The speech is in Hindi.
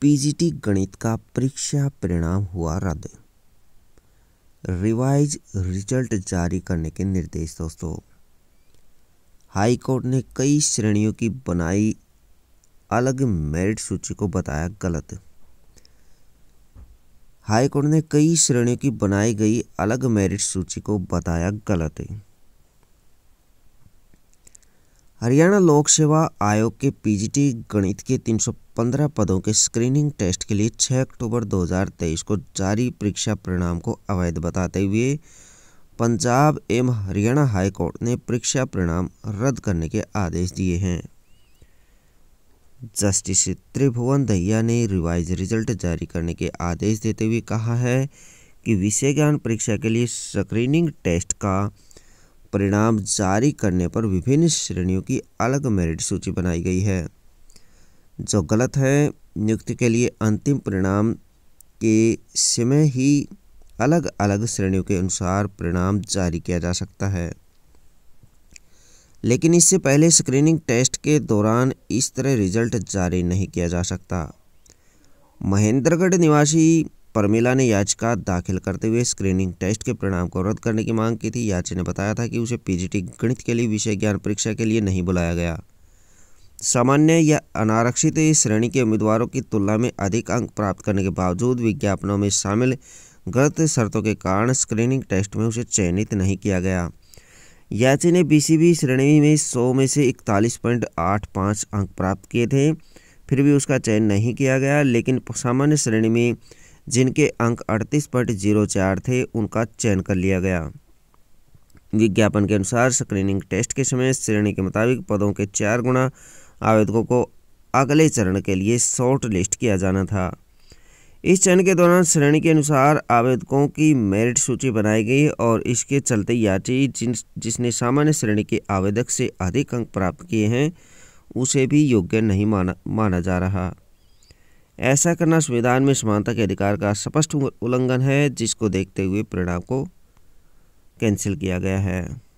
पीजीटी गणित का परीक्षा परिणाम हुआ रद्द। रिवाइज रिज़ल्ट जारी करने के निर्देश दोस्तों। हाई कोर्ट ने कई श्रेणियों की बनाई अलग मेरिट सूची को बताया गलत। हाई कोर्ट ने कई श्रेणियों की बनाई गई अलग मेरिट सूची को बताया गलत। हरियाणा लोक सेवा आयोग के पीजीटी गणित के 315 पदों के स्क्रीनिंग टेस्ट के लिए 6 अक्टूबर 2023 को जारी परीक्षा परिणाम को अवैध बताते हुए पंजाब एवं हरियाणा हाई कोर्ट ने परीक्षा परिणाम रद्द करने के आदेश दिए हैं। जस्टिस त्रिभुवन दहिया ने रिवाइज रिज़ल्ट जारी करने के आदेश देते हुए कहा है कि विषय ज्ञान परीक्षा के लिए स्क्रीनिंग टेस्ट का परिणाम जारी करने पर विभिन्न श्रेणियों की अलग मेरिट सूची बनाई गई है। जो गलत है, नियुक्ति के लिए अंतिम परिणाम के समय ही अलग अलग श्रेणियों के अनुसार परिणाम जारी किया जा सकता है। लेकिन इससे पहले स्क्रीनिंग टेस्ट के दौरान इस तरह रिज़ल्ट जारी नहीं किया जा सकता। महेंद्रगढ़ निवासी परमिला ने याचिका दाखिल करते हुए स्क्रीनिंग टेस्ट के परिणाम को रद्द करने की मांग की थी। याची ने बताया था कि उसे पीजीटी गणित के लिए, विषय ज्ञान परीक्षा के लिए नहीं बुलाया गया। सामान्य या अनारक्षित श्रेणी के उम्मीदवारों की तुलना में अधिक अंक प्राप्त करने के बावजूद विज्ञापनों में शामिल गलत शर्तों के कारण स्क्रीनिंग टेस्ट में उसे चयनित नहीं किया गया। याची ने बीसीबी श्रेणी में सौ में से इकतालीस पॉइंट आठ पाँच अंक प्राप्त किए थे, फिर भी उसका चयन नहीं किया गया, लेकिन सामान्य श्रेणी में जिनके अंक अड़तीस पॉइंट ज़ीरो चार थे, उनका चयन कर लिया गया। विज्ञापन के अनुसार स्क्रीनिंग टेस्ट के समय श्रेणी के मुताबिक पदों के चार गुना आवेदकों को अगले चरण के लिए शॉर्ट लिस्ट किया जाना था। इस चयन के दौरान श्रेणी के अनुसार आवेदकों की मेरिट सूची बनाई गई और इसके चलते यात्री जिन, जिसने सामान्य श्रेणी के आवेदक से अधिक अंक प्राप्त किए हैं, उसे भी योग्य नहीं माना माना जा रहा। ऐसा करना संविधान में समानता के अधिकार का स्पष्ट उल्लंघन है, जिसको देखते हुए परिणाम को कैंसिल किया गया है।